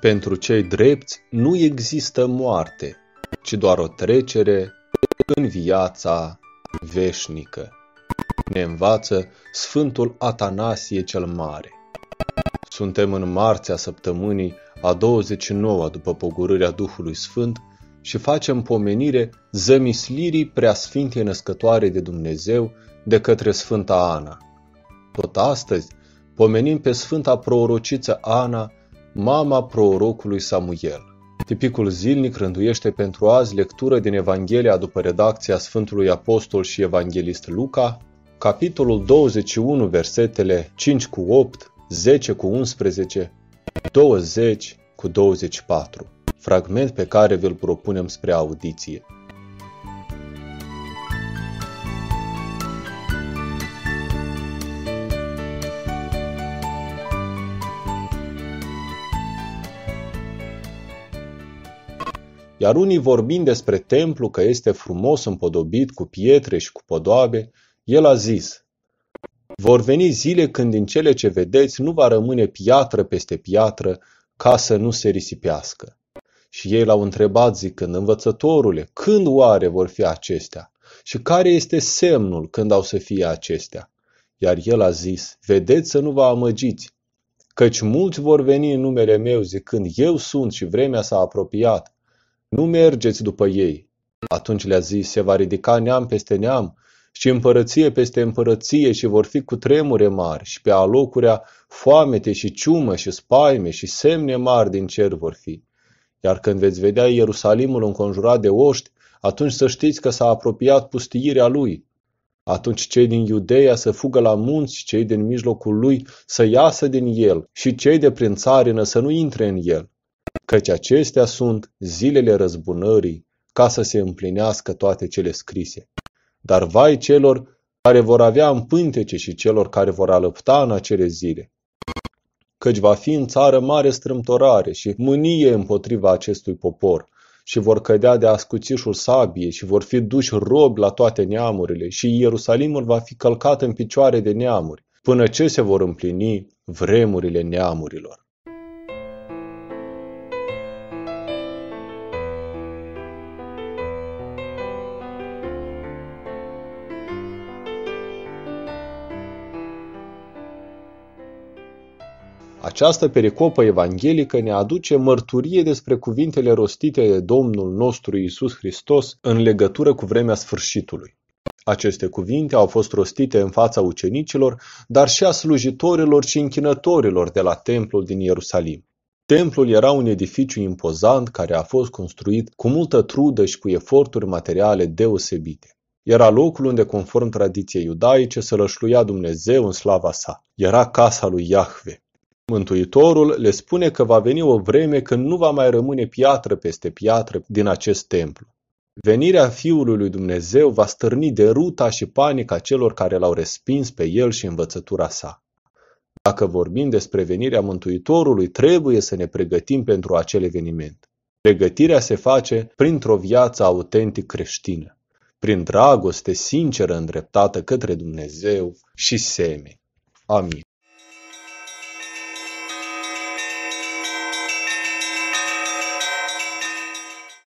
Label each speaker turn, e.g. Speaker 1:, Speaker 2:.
Speaker 1: Pentru cei drepți nu există moarte, ci doar o trecere în viața veșnică. Ne învață Sfântul Atanasie cel Mare. Suntem în marțea săptămânii a 29-a după pogorârea Duhului Sfânt și facem pomenire zămislirii preasfintei născătoare de Dumnezeu de către Sfânta Ana. Tot astăzi pomenim pe Sfânta Prorociță Ana, mama prorocului Samuel. Tipicul zilnic rânduiește pentru azi lectură din Evanghelia după redacția Sfântului Apostol și Evanghelist Luca, capitolul 21, versetele 5 cu 8, 10 cu 11, 20 cu 24, fragment pe care vi-l propunem spre audiție. Iar unii vorbind despre templu că este frumos împodobit cu pietre și cu podoabe, el a zis, vor veni zile când din cele ce vedeți nu va rămâne piatră peste piatră ca să nu se risipească. Și ei l-au întrebat zicând, învățătorule, când oare vor fi acestea? Și care este semnul când au să fie acestea? Iar el a zis, vedeți să nu vă amăgiți, căci mulți vor veni în numele meu zicând, eu sunt și vremea s-a apropiat. Nu mergeți după ei. Atunci le-a zis, se va ridica neam peste neam și împărăție peste împărăție și vor fi cu tremure mari și pe alocurea foamete și ciumă și spaime și semne mari din cer vor fi. Iar când veți vedea Ierusalimul înconjurat de oști, atunci să știți că s-a apropiat pustiirea lui. Atunci cei din Iudeea să fugă la munți și cei din mijlocul lui să iasă din el și cei de prin țarină să nu intre în el căci acestea sunt zilele răzbunării, ca să se împlinească toate cele scrise. Dar vai celor care vor avea în pântece și celor care vor alăpta în acele zile. Căci va fi în țară mare strâmtorare și mânie împotriva acestui popor, și vor cădea de ascuțișul sabie și vor fi duși robi la toate neamurile și Ierusalimul va fi călcat în picioare de neamuri, până ce se vor împlini vremurile neamurilor. Această pericopă evanghelică ne aduce mărturie despre cuvintele rostite de Domnul nostru Isus Hristos în legătură cu vremea sfârșitului. Aceste cuvinte au fost rostite în fața ucenicilor, dar și a slujitorilor și închinătorilor de la templul din Ierusalim. Templul era un edificiu impozant care a fost construit cu multă trudă și cu eforturi materiale deosebite. Era locul unde, conform tradiției iudaice, se lășluia Dumnezeu în slava sa. Era casa lui Iahve. Mântuitorul le spune că va veni o vreme când nu va mai rămâne piatră peste piatră din acest templu. Venirea Fiului lui Dumnezeu va stârni deruta și panica celor care l-au respins pe el și învățătura sa. Dacă vorbim despre venirea Mântuitorului, trebuie să ne pregătim pentru acel eveniment. Pregătirea se face printr-o viață autentic creștină, prin dragoste sinceră îndreptată către Dumnezeu și semeni. Amin.